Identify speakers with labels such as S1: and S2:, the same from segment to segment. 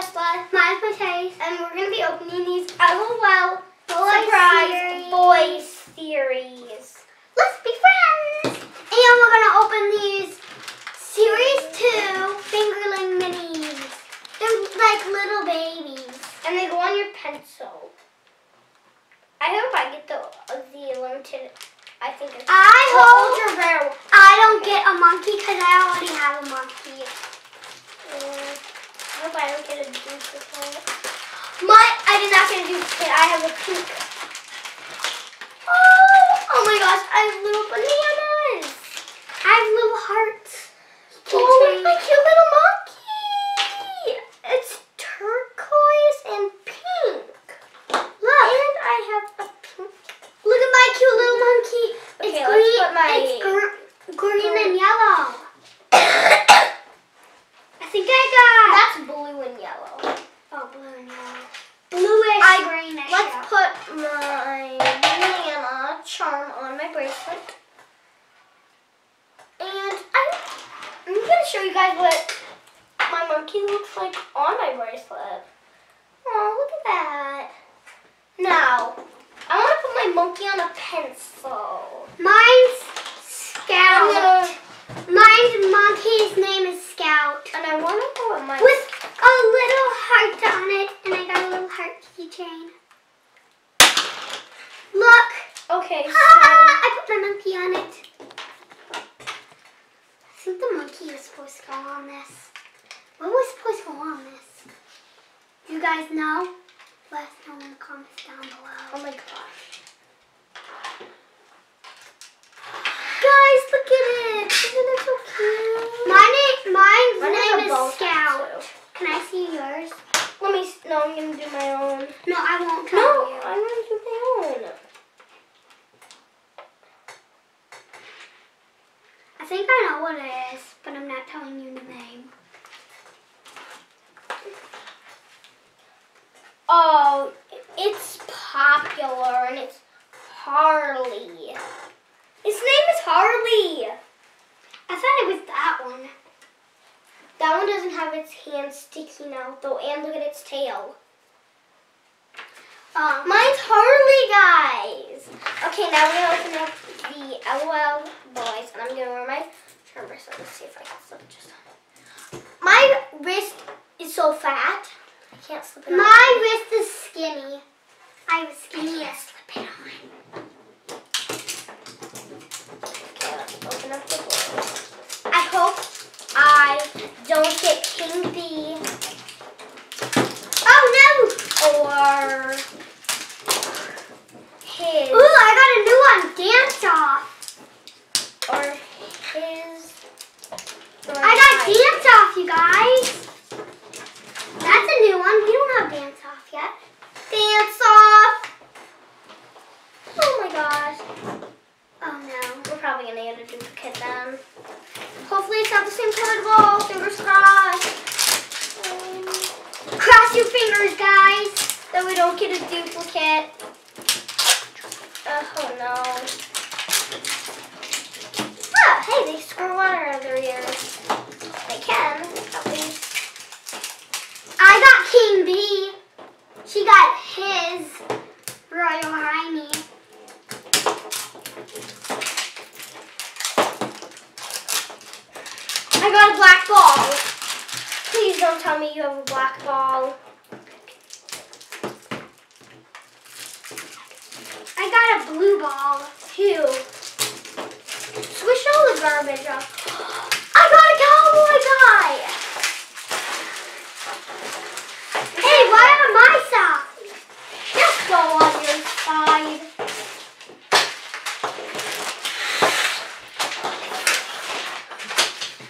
S1: Tesla.
S2: Mine's Matisse.
S1: And we're going to be opening these LOL
S2: Boy
S1: Surprise
S2: series.
S1: Boys series.
S2: Let's be friends. And we're gonna open these series two fingerling minis. They're like little babies.
S1: And they go on your pencil. I hope I get the uh, the limited. I think it's
S2: I hope
S1: ultra rare.
S2: I don't get a monkey because I already have a monkey.
S1: I hope I don't get a duplicate. My, I did not get a duplicate. I have a pink. Oh, oh my gosh! I have little bananas.
S2: I have little hearts.
S1: Oh, look, my cute little monkey. It's turquoise and pink.
S2: Look,
S1: And I have a pink.
S2: look at my cute little monkey. It's
S1: Okay, let's
S2: green.
S1: put my-
S2: It's gr- green and yellow. I think I got.
S1: That's blue and yellow.
S2: Oh, blue and yellow. Bluish,
S1: I-
S2: greenish.
S1: Let's
S2: yeah.
S1: put my banana charm on my bracelet. And I, I'm going to show you guys what my monkey looks like on my bracelet. Oh, look at that. Now, I want to put my monkey on a pencil.
S2: Mine's Scout.
S1: gonna,
S2: Mine's monkey's name is Scout.
S1: and I want to put my...
S2: With a little heart on it, and I got a little heart keychain. Look!
S1: Okay, so...
S2: Ah, I put my monkey on it. I think the monkey is supposed to go on this. What was supposed to go on this? Do you guys know? Let us know in the comments down below.
S1: Oh my gosh.
S2: Guys, look at it! Isn't it so cute? My name, mine's
S1: Mine
S2: name is Scout.
S1: too.
S2: Can I see yours?
S1: Let me, no, I'm going to do my own.
S2: No, I won't tell
S1: No,
S2: you.
S1: I'm going to do my own.
S2: I think I know what it is, but I'm not telling you the name.
S1: Oh, it's popular and it's Harley. His name is Harley.
S2: I thought it was that one.
S1: That one doesn't have its hand sticking out though, and look at its tail.
S2: Um,
S1: Mine's Harley, guys. Okay, now we're gonna open up the LOL boys, and I'm gonna wear my charm bracelet. Let's see if I can slip it just on. My wrist is so fat, I can't slip it on.
S2: my wrist is skinny. I have a skinny
S1: can't
S2: wrist.
S1: slip it on. Okay, let's open up the boys. I hope I don't get King Bee
S2: Oh
S1: or his.
S2: no! Ooh, I got a new one. Dance off.
S1: or his.
S2: I got dance off, you guys. That's a new one. We don't have dance off yet.
S1: dance off. Oh my gosh,
S2: Oh no.
S1: we're probably gonna get a duplicate then. Hopefully it's not the same colored wall. Fingers crossed. Um,
S2: Cross your fingers, guys.
S1: that we don't get a duplicate. Oh no. Oh, hey, they squirt water out of their ears. They can, at least.
S2: I got King Bee. She got his Royal Highness.
S1: I got a black ball. Please don't tell me you have a black ball.
S2: I got a blue ball.
S1: Two. Swish all the garbage off. I got a cowboy guy.
S2: Hey, why on my side?
S1: Just go on your side.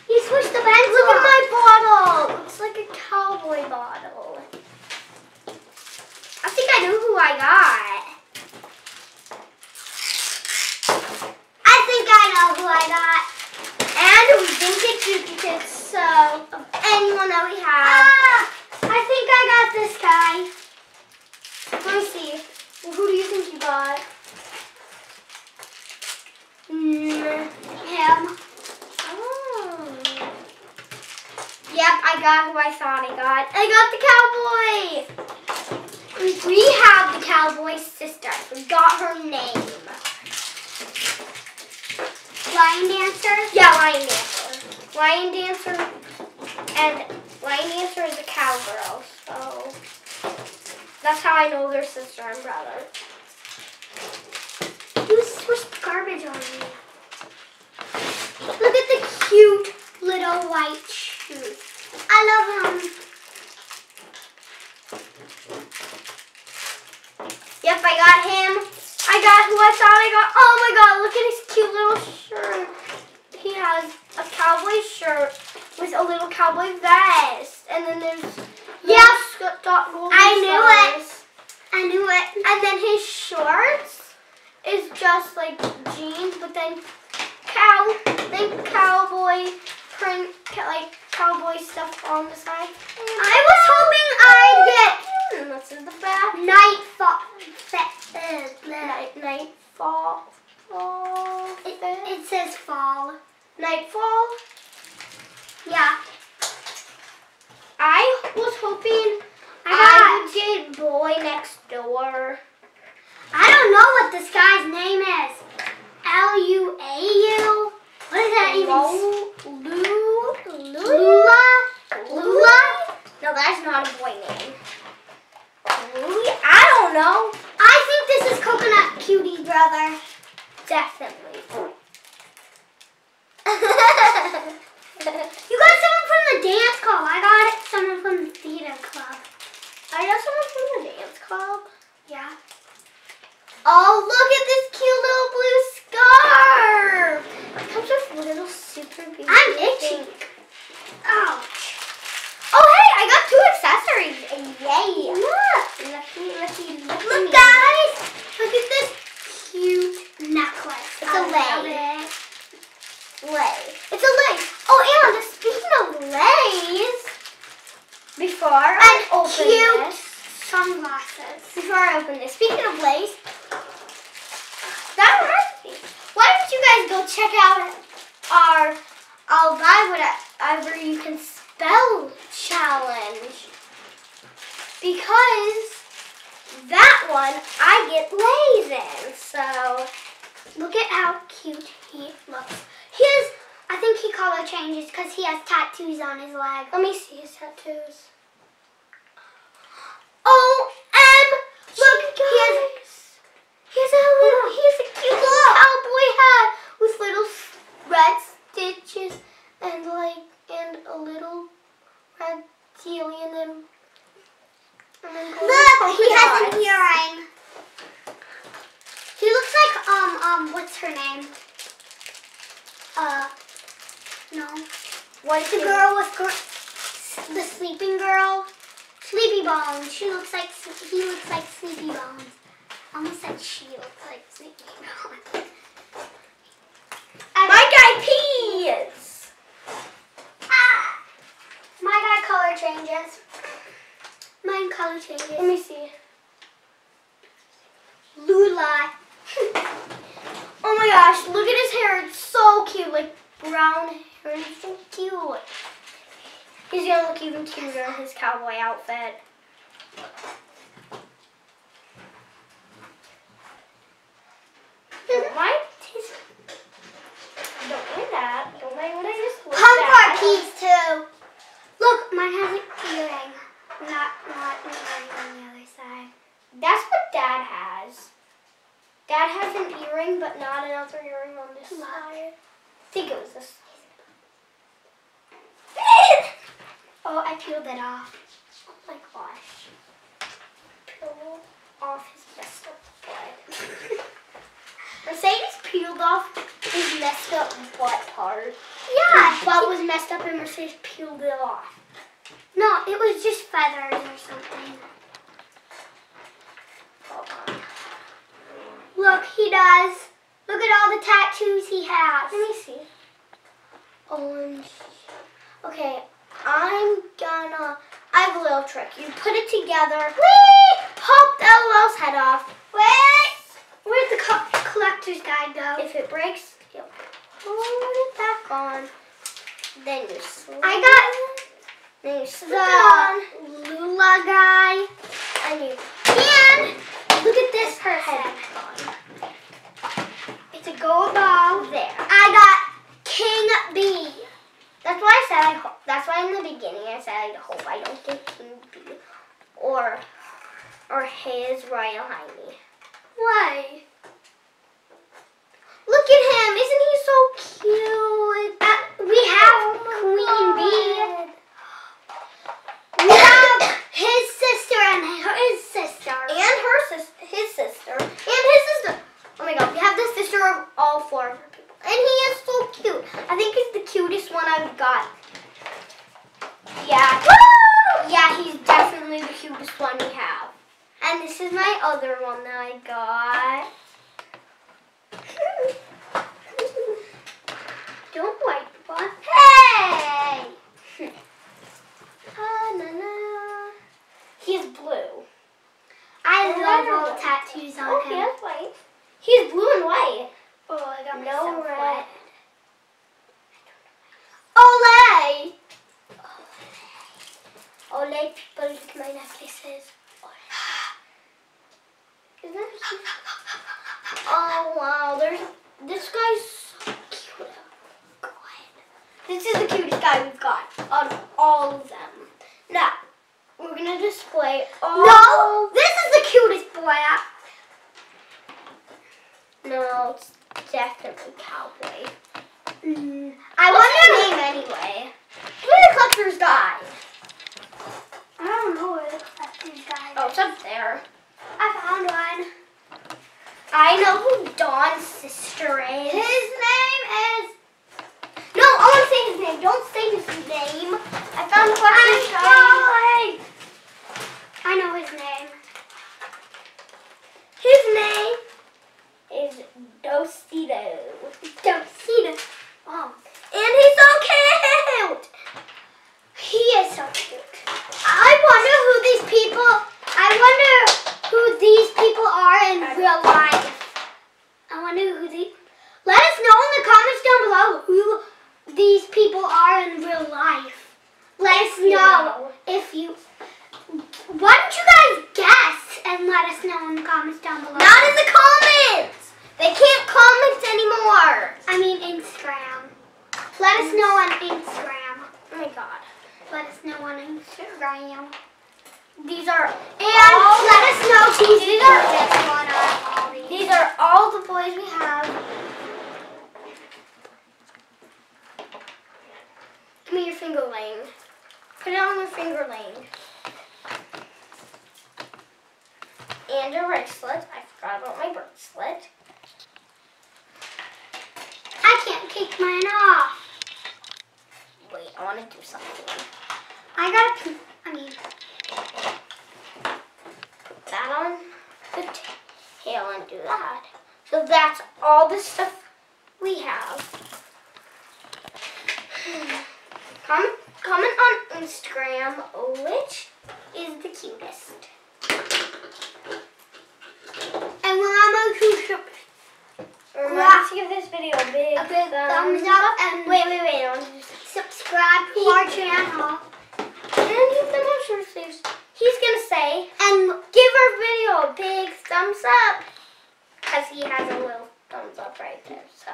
S2: You switched the pencil.
S1: Look at my bottle. Looks like a cowboy bottle. I think I know who I got.
S2: I think I know who I got.
S1: And we didn't get duplicates, so of anyone that we have.
S2: Ah, I think I got this guy.
S1: Let me see. Well, who do you think you got? Mm,
S2: Him.
S1: oh. Yep, I I got who I thought I got. I got the cowboy. We have the cowboy sister. We got her name.
S2: Lion dancer.
S1: Yeah, lion dancer. Lion dancer and lion dancer is a cowgirl. So that's how I know they're sister and brother.
S2: You switched garbage on me. Look at the cute little white shoes. I love them.
S1: Yep, I got him. I got who I thought I got. Oh my god, look at his cute little shirt. He has a cowboy shirt with a little cowboy vest. And then there's
S2: Yep.
S1: sc- dot golden
S2: I knew it.
S1: stars.
S2: I.
S1: And then his shorts is just like jeans, but then cow, then cowboy print, like cowboy stuff on the side.
S2: I was hoping I'd get
S1: And this is the back.
S2: nightfall.
S1: Night, nightfall. Fall.
S2: It, it says fall.
S1: Nightfall.
S2: Yeah.
S1: I was hoping
S2: I
S1: I would get boy next door.
S2: I don't know what this guy's name is. L U A U. What does that even?
S1: Lo- Lu, Lu,
S2: Lula. Lula.
S1: No, that's not a boy name. Louie? I don't know.
S2: I think this is Coconut Q.T.'s brother.
S1: Definitely.
S2: You got someone from the dance club. I got someone from the theater club.
S1: I got someone from the dance club.
S2: Yeah.
S1: Oh, look at this cute little blue scarf. It comes with little super baby.
S2: I'm itchy.
S1: things.
S2: Oh.
S1: Oh, hey, I got two accessories. Yay.
S2: Look.
S1: Lucky, lucky, lucky.
S2: Look,
S1: me.
S2: guys. Look at this cute necklace.
S1: It's
S2: I
S1: a
S2: love
S1: lei.
S2: it.
S1: Lay. It's a lay. Oh, and speaking of lays, before I open
S2: cute
S1: this,
S2: sunglasses.
S1: before I open this, speaking of lays, that reminds me. Why don't you guys go check out our I'll buy whatever you can spell challenge? Because that one I get lays in. So
S2: Look at how cute he looks. He has, I think he color changes because he has tattoos on his leg.
S1: let me see his tattoos. Oh, M! Look, he has he has a little, he has a cute little cowboy hat with little red stitches and like and a little red tealy and then and then
S2: Look, he has an oh
S1: dots.
S2: earring. He looks like um um what's her name? Uh, no,
S1: What's
S2: the
S1: his-
S2: girl with gr- the sleeping girl, Sleepy Bones. She looks like he looks like Sleepy Bones. I almost said she looks like Sleepy Bones.
S1: My guy pees.
S2: Ah, my guy color changes. Mine color changes.
S1: Let me see.
S2: Lula.
S1: Oh my gosh, look at his hair. It's so cute, like brown It's so cute. He's gonna look even cuter in his cowboy outfit. Don't mind his. Don't mind that. Don't mind what I just looked
S2: Pump our
S1: at.
S2: keys too. Look, mine has an earring. Not not an earring on the other side.
S1: That's what Dad has. Dad has an earring, but not another earring on this
S2: Look.
S1: side. I think it was this.
S2: Oh, I peeled it off.
S1: Oh my gosh. Peel off his messed up butt. Mercades peeled off his messed up butt part.
S2: Yeah.
S1: His butt was messed up and Mercades peeled it off.
S2: No, it was just feathers or something. Look, he does. Look at all the tattoos he has.
S1: Let me see. Orange. Okay, I'm gonna. I have a little trick. You put it together. Whee! Pop the LOL's head off.
S2: Wait! Where'd the co- collector's guide go?
S1: If it breaks, you'll put it back on. Then you slide.
S2: I got
S1: Then you slip
S2: the
S1: it on.
S2: Lula guy.
S1: And you
S2: And look at this person.
S1: head on.
S2: It's a gold ball.
S1: There.
S2: I got King Bee.
S1: That's why I said I hope. That's why in the beginning I said I hope I don't get King Bee or or his Royal Highness.
S2: Why? Look at him. Isn't he so cute? Uh, we have Queen Bee. We have his sister and his sister.
S1: And her sis, his sister, and his sister. Oh my God, we have the sister of all four of our people, and he is so cute. I think he's the cutest one I've got. Yeah, yeah, he's definitely the cutest one we have. And this is my other one that I got.
S2: Don't wipe one.
S1: Hey! Ah, na, na. He's blue.
S2: I love all the tattoos on
S1: Oh,
S2: him.
S1: he has white. He's blue and white.
S2: Oh, I got
S1: No
S2: myself
S1: red.
S2: wet. Olay!
S1: Ole, people, at my necklaces. Is that? Oh wow, there's this guy's so cute. Go ahead. This is the cutest guy we've got out of all of them. Now we're gonna display all.
S2: No, this is the cutest boy.
S1: No, definitely cowboy.
S2: Mm,
S1: I
S2: What's
S1: want
S2: your
S1: your name anyway. Look at Clutcher's guy.
S2: I don't know where the tattoos guy
S1: Oh, it's up there.
S2: I found one.
S1: I know who Dawn's sister is.
S2: His name is.
S1: No, I want to say his name. Don't say his name. I found guy.
S2: I'm sorry. I know his name.
S1: His name is Dosito.
S2: Don't see the. Oh,
S1: And he's so cute.
S2: he is so cute. I wonder who these people. I wonder who these people are in
S1: I-
S2: real life. I wonder who the. Let us know in the comments down below who these people are in real life. Let us
S1: you
S2: know
S1: know.
S2: if you. Why don't you guys guess and let us know in the comments down below?
S1: Not in the comments. They can't comment anymore.
S2: I mean Instagram. Let us know on Instagram.
S1: Oh my god.
S2: Let us know on Instagram.
S1: These are
S2: And
S1: all,
S2: let us know who's
S1: These
S2: the
S1: are-
S2: cutest one out of all these.
S1: these are all the boys we have. Give me your finger ring. Put it on your finger. And your bracelet. I forgot about my bracelet.
S2: I can't take mine off.
S1: Wait, I want to do something.
S2: I got a p- I mean,
S1: Put that on the tail and do that. So that's all the stuff we have. Comment, comment on Instagram which is the cutest.
S2: and remember to sub-
S1: Remember to give this video a big,
S2: a big thumbs up and
S1: Wait, wait, wait. To
S2: subscribe to our channel.
S1: And give them a short sleeves. He's gonna say,
S2: And
S1: give our video a big thumbs up. Because he has a little thumbs up right there, so.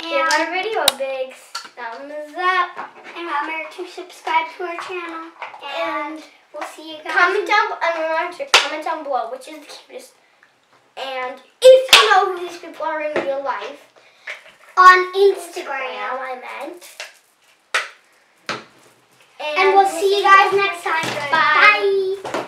S1: Give our video a big thumbs up.
S2: and remember to subscribe to our channel. And we'll see you guys.
S1: Comment down, and remember to comment down below which is the cutest. And if you know who these people are in real life,
S2: on Instagram.
S1: I meant.
S2: And we'll see you guys next time.